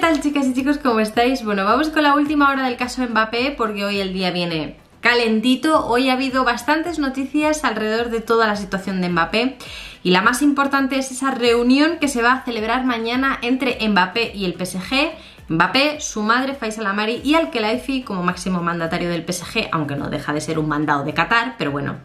tal chicas y chicos? ¿Cómo estáis? Bueno, vamos con la última hora del caso Mbappé porque hoy el día viene calentito. Hoy ha habido bastantes noticias alrededor de toda la situación de Mbappé y la más importante es esa reunión que se va a celebrar mañana entre Mbappé y el PSG. Mbappé, su madre Faisal Amari y Al-Khelaifi como máximo mandatario del PSG, aunque no deja de ser un mandado de Qatar, pero bueno,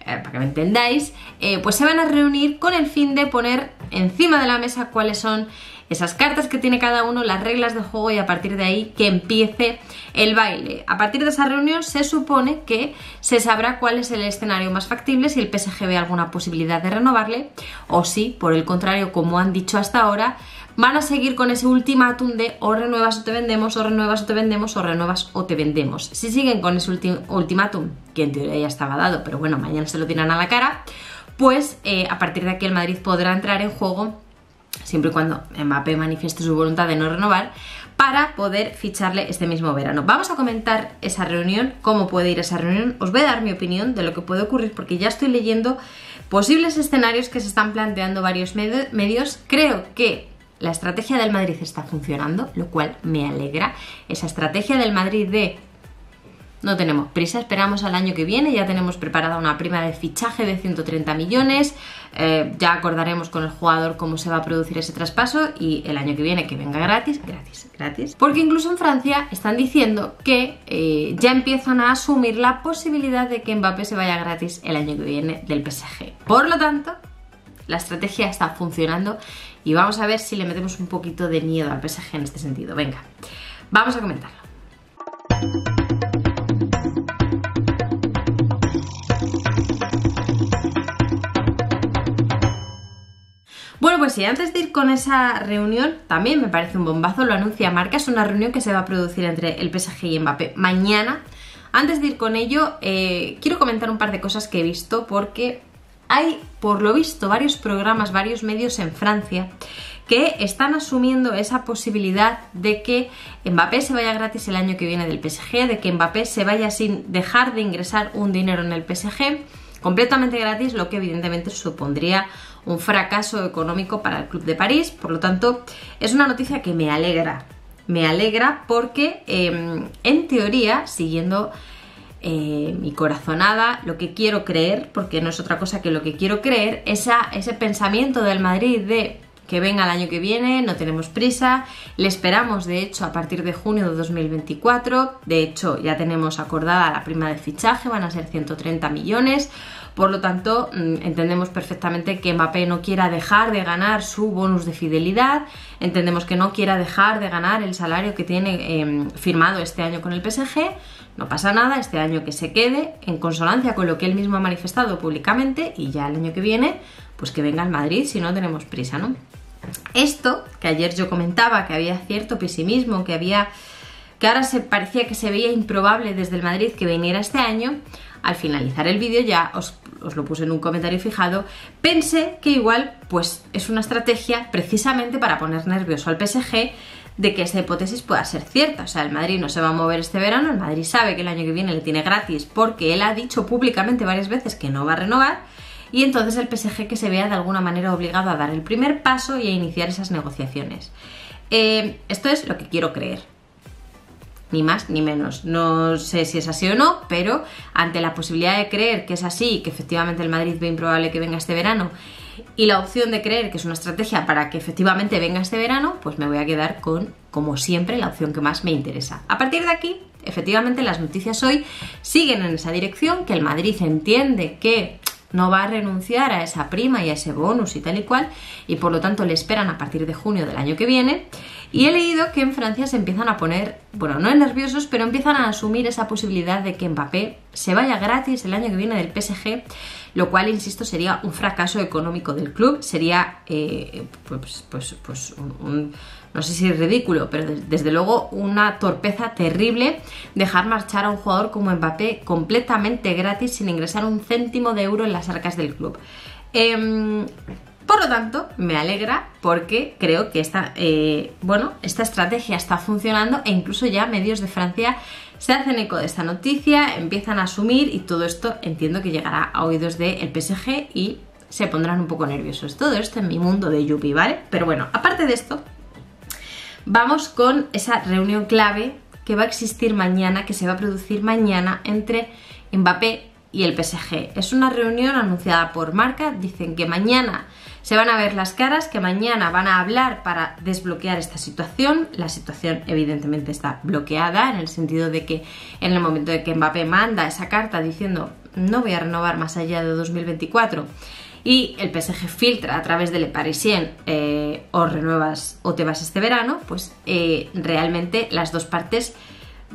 eh, para que me entendáis, eh, pues se van a reunir con el fin de poner encima de la mesa cuáles son esas cartas que tiene cada uno, las reglas de juego y a partir de ahí que empiece el baile. A partir de esa reunión se supone que se sabrá cuál es el escenario más factible, si el PSG ve alguna posibilidad de renovarle o si, por el contrario, como han dicho hasta ahora, van a seguir con ese ultimátum de o renuevas o te vendemos, o renuevas o te vendemos, o renuevas o te vendemos. Si siguen con ese ultimátum, que en teoría ya estaba dado, pero bueno, mañana se lo tiran a la cara, pues eh, a partir de aquí el Madrid podrá entrar en juego siempre y cuando Mbappé manifieste su voluntad de no renovar, para poder ficharle este mismo verano. Vamos a comentar esa reunión, cómo puede ir esa reunión. Os voy a dar mi opinión de lo que puede ocurrir porque ya estoy leyendo posibles escenarios que se están planteando varios medios. Creo que la estrategia del Madrid está funcionando, lo cual me alegra. Esa estrategia del Madrid de no tenemos prisa, esperamos al año que viene, ya tenemos preparada una prima de fichaje de 130 millones, eh, ya acordaremos con el jugador cómo se va a producir ese traspaso y el año que viene que venga gratis, gratis, gratis. Porque incluso en Francia están diciendo que eh, ya empiezan a asumir la posibilidad de que Mbappé se vaya gratis el año que viene del PSG. Por lo tanto, la estrategia está funcionando y vamos a ver si le metemos un poquito de miedo al PSG en este sentido. Venga, vamos a comentarlo. Bueno, pues sí, antes de ir con esa reunión, también me parece un bombazo, lo anuncia Marca, es una reunión que se va a producir entre el PSG y Mbappé mañana. Antes de ir con ello, eh, quiero comentar un par de cosas que he visto porque hay, por lo visto, varios programas, varios medios en Francia que están asumiendo esa posibilidad de que Mbappé se vaya gratis el año que viene del PSG, de que Mbappé se vaya sin dejar de ingresar un dinero en el PSG completamente gratis, lo que evidentemente supondría un fracaso económico para el Club de París. Por lo tanto, es una noticia que me alegra. Me alegra porque, em, en teoría, siguiendo eh, mi corazonada, lo que quiero creer, porque no es otra cosa que lo que quiero creer, esa, ese pensamiento del Madrid de que venga el año que viene, no tenemos prisa, le esperamos de hecho a partir de junio de 2024, de hecho ya tenemos acordada la prima de fichaje, van a ser 130 millones, por lo tanto, mm, entendemos perfectamente que Mbappé no quiera dejar de ganar su bonus de fidelidad, entendemos que no quiera dejar de ganar el salario que tiene em, firmado este año con el PSG. No pasa nada, este año que se quede en consonancia con lo que él mismo ha manifestado públicamente y ya el año que viene, pues que venga al Madrid si no tenemos prisa, ¿no? Esto, que ayer yo comentaba que había cierto pesimismo, que había que ahora se parecía que se veía improbable desde el Madrid que viniera este año, al finalizar el vídeo ya os, lo puse en un comentario fijado, pensé que igual pues es una estrategia precisamente para poner nervioso al PSG de que esta hipótesis pueda ser cierta. O sea, el Madrid no se va a mover este verano, el Madrid sabe que el año que viene le tiene gratis porque él ha dicho públicamente varias veces que no va a renovar y entonces el PSG que se vea de alguna manera obligado a dar el primer paso y a iniciar esas negociaciones. Eh, esto es lo que quiero creer ni más ni menos. No sé si es así o no, pero ante la posibilidad de creer que es así, que efectivamente el Madrid ve improbable que venga este verano, y la opción de creer que es una estrategia para que efectivamente venga este verano, pues me voy a quedar con, como siempre, la opción que más me interesa. A partir de aquí, efectivamente, las noticias hoy siguen en esa dirección, que el Madrid entiende que no va a renunciar a esa prima y a ese bonus y tal y cual, y por lo tanto le esperan a partir de junio del año que viene. Y he leído que en Francia se empiezan a poner, bueno, no nerviosos, pero empiezan a asumir esa posibilidad de que Mbappé se vaya gratis el año que viene del PSG, lo cual, insisto, sería un fracaso económico del club, sería, eh, pues, pues, pues un, no sé si es ridículo, pero desde luego una torpeza terrible dejar marchar a un jugador como Mbappé completamente gratis sin ingresar un céntimo de euro en las arcas del club. Em, por lo tanto, me alegra porque creo que esta, eh, bueno, esta estrategia está funcionando e incluso ya medios de Francia se hacen eco de esta noticia, empiezan a asumir y todo esto entiendo que llegará a oídos del PSG y se pondrán un poco nerviosos. Todo esto en mi mundo de Yuppie, ¿vale? Pero bueno, aparte de esto, vamos con esa reunión clave que va a existir mañana, que se va a producir mañana entre Mbappé y el PSG. Es una reunión anunciada por Marca, dicen que mañana se van a ver las caras, que mañana van a hablar para desbloquear esta situación. La situación evidentemente está bloqueada en el sentido de que en el momento de que Mbappé manda esa carta diciendo no voy a renovar más allá de 2024 y el PSG filtra a través de Le Parisien eh, o renuevas o te vas este verano, pues eh, realmente las dos partes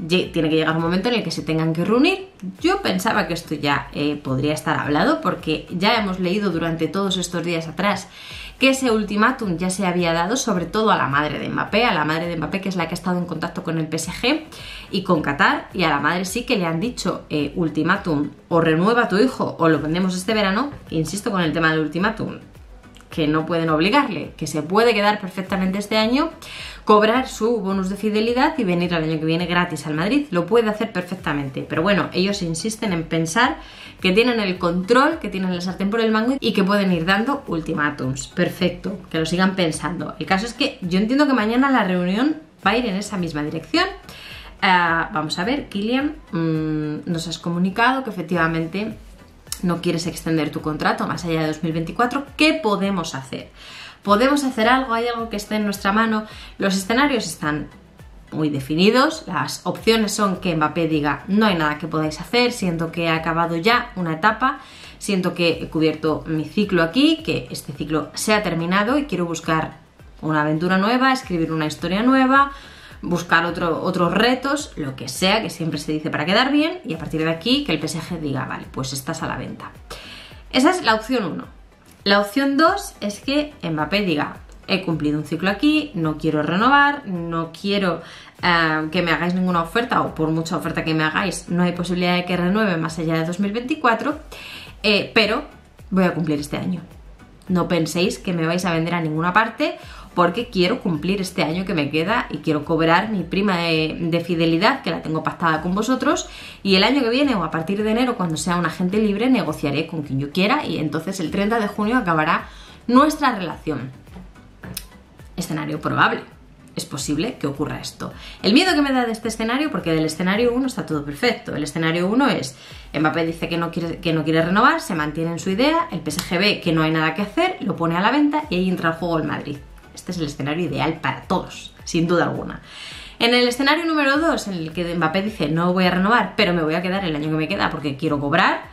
tiene que llegar un momento en el que se tengan que reunir. Yo pensaba que esto ya eh, podría estar hablado porque ya hemos leído durante todos estos días atrás que ese ultimátum ya se había dado sobre todo a la madre de Mbappé, a la madre de Mbappé que es la que ha estado en contacto con el PSG y con Qatar y a la madre sí que le han dicho eh, ultimátum o renueva tu hijo o lo vendemos este verano, insisto con el tema del ultimátum, que no pueden obligarle, que se puede quedar perfectamente este año cobrar su bonus de fidelidad y venir al año que viene gratis al Madrid. Lo puede hacer perfectamente. Pero bueno, ellos insisten en pensar que tienen el control, que tienen la sartén por el mango y que pueden ir dando ultimátums. Perfecto, que lo sigan pensando. El caso es que yo entiendo que mañana la reunión va a ir en esa misma dirección. Ah, vamos a ver, Kilian, mm, nos has comunicado que efectivamente no quieres extender tu contrato más allá de 2024. ¿Qué podemos hacer? podemos hacer algo, hay algo que esté en nuestra mano. Los escenarios están muy definidos, las opciones son que Mbappé diga no hay nada que podáis hacer, siento que he acabado ya una etapa, siento que he cubierto mi ciclo aquí, que este ciclo se ha terminado y quiero buscar una aventura nueva, escribir una historia nueva, buscar otro, otros retos, lo que sea, que siempre se dice para quedar bien, y a partir de aquí que el PSG diga, vale, pues estás a la venta. Esa es la opción 1. La opción 2 es que Mbappé diga, he cumplido un ciclo aquí, no quiero renovar, no quiero eh, que me hagáis ninguna oferta o por mucha oferta que me hagáis, no hay posibilidad de que renueve más allá de 2024, eh, pero voy a cumplir este año. No penséis que me vais a vender a ninguna parte porque quiero cumplir este año que me queda y quiero cobrar mi prima de, fidelidad que la tengo pactada con vosotros y el año que viene o a partir de enero cuando sea un agente libre negociaré con quien yo quiera y entonces el 30 de junio acabará nuestra relación. Escenario probable. Es posible que ocurra esto. El miedo que me da de este escenario, porque del escenario 1 está todo perfecto. El escenario 1 es, Mbappé dice que no, quiere, que no quiere renovar, se mantiene en su idea, el PSG ve que no hay nada que hacer, lo pone a la venta y ahí entra el juego el Madrid. Este es el escenario ideal para todos, sin duda alguna. En el escenario número 2, en el que Mbappé dice no voy a renovar, pero me voy a quedar el año que me queda porque quiero cobrar,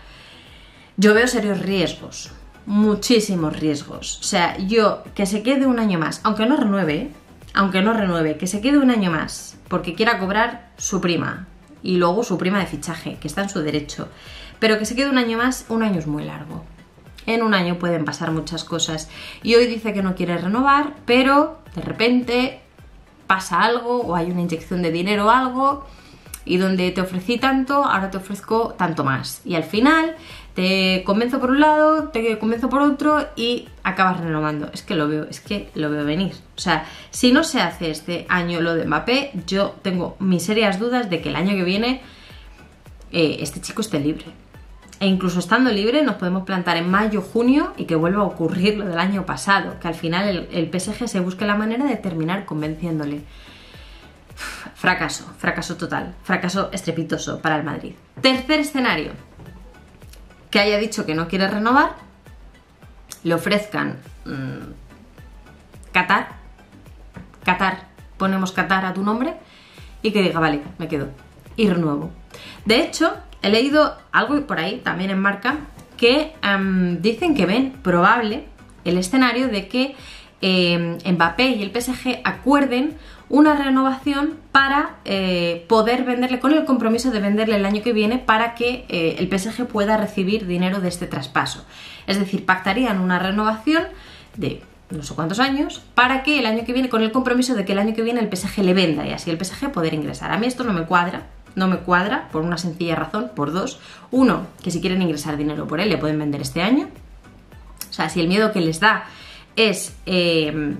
yo veo serios riesgos, muchísimos riesgos. O sea, yo que se quede un año más, aunque no renueve, aunque no renueve, que se quede un año más porque quiera cobrar su prima y luego su prima de fichaje, que está en su derecho, pero que se quede un año más, un año es muy largo en un año pueden pasar muchas cosas. Y hoy dice que no quiere renovar, pero de repente pasa algo o hay una inyección de dinero o algo y donde te ofrecí tanto, ahora te ofrezco tanto más. Y al final te convenzo por un lado, te convenzo por otro y acabas renovando. Es que lo veo, es que lo veo venir. O sea, si no se hace este año lo de Mbappé, yo tengo mis serias dudas de que el año que viene eh, este chico esté libre e incluso estando libre nos podemos plantar en mayo, junio y que vuelva a ocurrir lo del año pasado, que al final el, PSG se busque la manera de terminar convenciéndole. Fracaso, fracaso total, fracaso estrepitoso para el Madrid. Tercer escenario, que haya dicho que no quiere renovar, le ofrezcan mm, Qatar, Qatar, ponemos Qatar a tu nombre y que diga, vale, me quedo y renuevo. De hecho, he leído algo por ahí, también en marca, que em, dicen que ven probable el escenario de que em, Mbappé y el PSG acuerden una renovación para eh, poder venderle, con el compromiso de venderle el año que viene para que eh, el PSG pueda recibir dinero de este traspaso. Es decir, pactarían una renovación de no sé cuántos años para que el año que viene, con el compromiso de que el año que viene el PSG le venda y así el PSG poder ingresar. A mí esto no me cuadra, no me cuadra por una sencilla razón, por dos. Uno, que si quieren ingresar dinero por él, le pueden vender este año. O sea, si el miedo que les da es eh,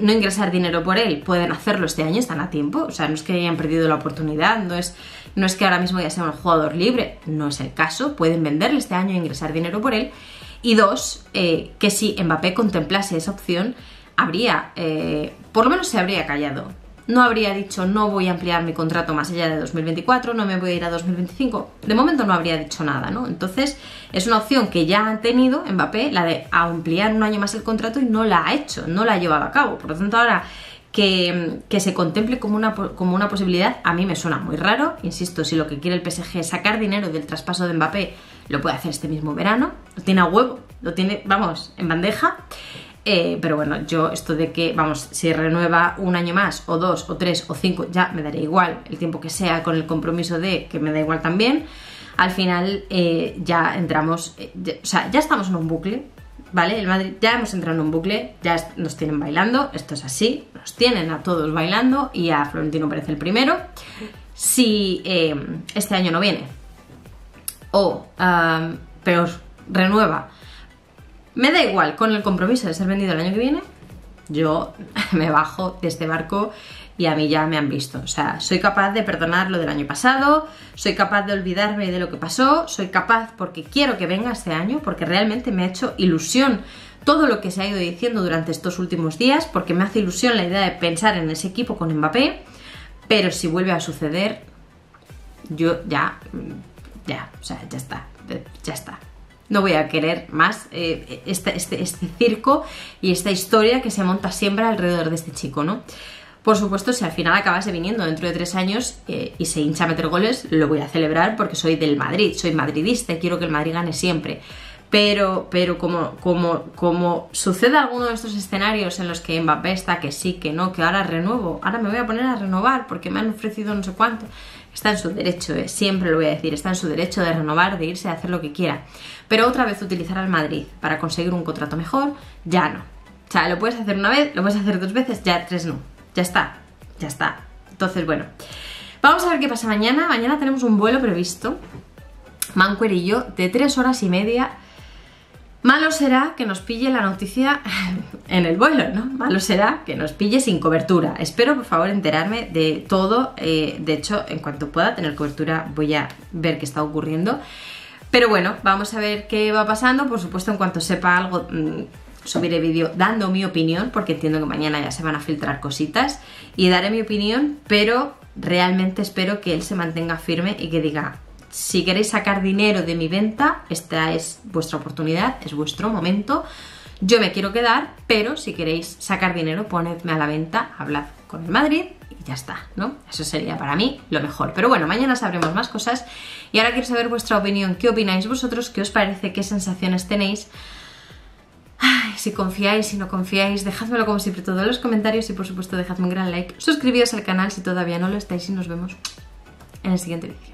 no ingresar dinero por él, pueden hacerlo este año, están a tiempo. O sea, no es que hayan perdido la oportunidad, no es, no es que ahora mismo ya sea un jugador libre, no es el caso, pueden venderle este año e ingresar dinero por él. Y dos, eh, que si Mbappé contemplase esa opción, habría, eh, por lo menos se habría callado. No habría dicho no voy a ampliar mi contrato más allá de 2024, no me voy a ir a 2025. De momento no habría dicho nada, ¿no? Entonces es una opción que ya han tenido Mbappé, la de ampliar un año más el contrato y no la ha hecho, no la ha llevado a cabo. Por lo tanto ahora que, se contemple como una, como una posibilidad, a mí me suena muy raro. Insisto, si lo que quiere el PSG es sacar dinero del traspaso de Mbappé, lo puede hacer este mismo verano. Lo tiene a huevo, lo tiene, vamos, en bandeja. Eh, pero bueno, yo esto de que, vamos, si renueva un año más, o dos, o tres, o cinco, ya me daría igual, el tiempo que sea, con el compromiso de que me da igual también, al final eh, ya entramos, eh, o sea, ya estamos en un bucle, ¿vale? El Madrid ya hemos entrado en un bucle, ya nos tienen bailando, esto es así, nos tienen a todos bailando y a Florentino parece el primero. Si este año no viene, o peor, renueva me da igual, con el compromiso de ser vendido el año que viene, yo me bajo de este barco y a mí ya me han visto. O sea, soy capaz de perdonar lo del año pasado, soy capaz de olvidarme de lo que pasó, soy capaz porque quiero que venga este año, porque realmente me ha hecho ilusión todo lo que se ha ido diciendo durante estos últimos días, porque me hace ilusión la idea de pensar en ese equipo con Mbappé, pero si vuelve a suceder, yo ya, ya, o sea, ya está, ya está no voy a querer más eh, este, este, este, circo y esta historia que se monta siempre alrededor de este chico, ¿no? Por supuesto, si al final acabase viniendo dentro de tres años eh, y se hincha a meter goles, lo voy a celebrar porque soy del Madrid, soy madridista y quiero que el Madrid gane siempre. Pero, pero como, como, como sucede alguno de estos escenarios en los que Mbappé está que sí, que no, que ahora renuevo, ahora me voy a poner a renovar porque me han ofrecido no sé cuánto, está en su derecho, eh, siempre lo voy a decir, está en su derecho de renovar, de irse, a hacer lo que quiera. Pero otra vez utilizar al Madrid para conseguir un contrato mejor, ya no. O sea, lo puedes hacer una vez, lo puedes hacer dos veces, ya tres no. Ya está, ya está. Entonces, bueno, vamos a ver qué pasa mañana. Mañana tenemos un vuelo previsto, Mancuer y yo, de tres horas y media Malo será que nos pille la noticia en el vuelo, ¿no? Malo será que nos pille sin cobertura. Espero, por favor, enterarme de todo. Eh, de hecho, en cuanto pueda tener cobertura, voy a ver qué está ocurriendo. Pero bueno, vamos a ver qué va pasando. Por supuesto, en cuanto sepa algo, mm, subiré vídeo dando mi opinión, porque entiendo que mañana ya se van a filtrar cositas. Y daré mi opinión, pero realmente espero que él se mantenga firme y que diga, si queréis sacar dinero de mi venta, esta es vuestra oportunidad, es vuestro momento. Yo me quiero quedar, pero si queréis sacar dinero, ponedme a la venta, hablad con el Madrid y ya está, ¿no? Eso sería para mí lo mejor. Pero bueno, mañana sabremos más cosas y ahora quiero saber vuestra opinión. ¿Qué opináis vosotros? ¿Qué os parece? ¿Qué sensaciones tenéis? si confiáis, si no confiáis, dejádmelo como siempre todo en los comentarios y por supuesto dejadme un gran like. Suscribíos al canal si todavía no lo estáis y nos vemos en el siguiente vídeo.